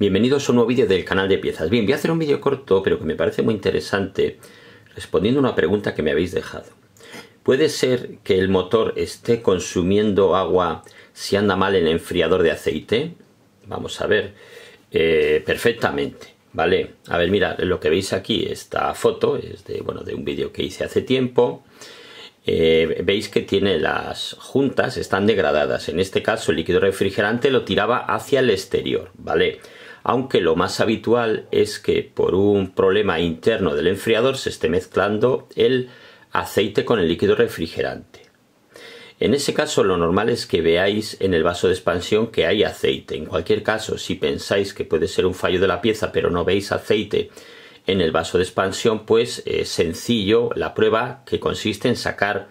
Bienvenidos a un nuevo vídeo del canal de piezas. Bien, voy a hacer un vídeo corto, pero que me parece muy interesante, respondiendo a una pregunta que me habéis dejado. ¿Puede ser que el motor esté consumiendo agua si anda mal el enfriador de aceite? Vamos a ver. Eh, perfectamente, ¿vale? A ver, mira, lo que veis aquí, esta foto es de, bueno, de un vídeo que hice hace tiempo. Eh, veis que tiene las juntas, están degradadas. En este caso, el líquido refrigerante lo tiraba hacia el exterior, ¿vale? Aunque lo más habitual es que por un problema interno del enfriador se esté mezclando el aceite con el líquido refrigerante. En ese caso lo normal es que veáis en el vaso de expansión que hay aceite. En cualquier caso, si pensáis que puede ser un fallo de la pieza pero no veis aceite en el vaso de expansión, pues es sencillo la prueba que consiste en sacar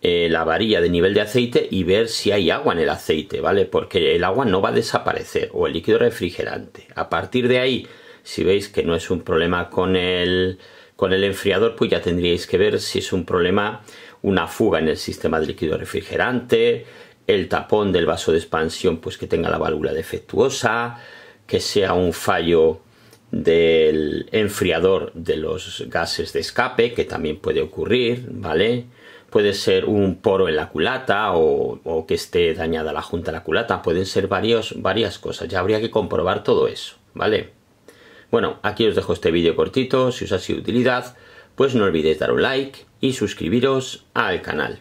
eh, la varilla de nivel de aceite y ver si hay agua en el aceite, ¿vale? Porque el agua no va a desaparecer o el líquido refrigerante. A partir de ahí, si veis que no es un problema con el, con el enfriador, pues ya tendríais que ver si es un problema, una fuga en el sistema de líquido refrigerante, el tapón del vaso de expansión, pues que tenga la válvula defectuosa, que sea un fallo del enfriador de los gases de escape, que también puede ocurrir, ¿vale? Puede ser un poro en la culata o, que esté dañada la junta de la culata, pueden ser varios, varias cosas, ya habría que comprobar todo eso, ¿vale? Bueno, aquí os dejo este vídeo cortito, si os ha sido de utilidad, pues no olvidéis dar un like y suscribiros al canal.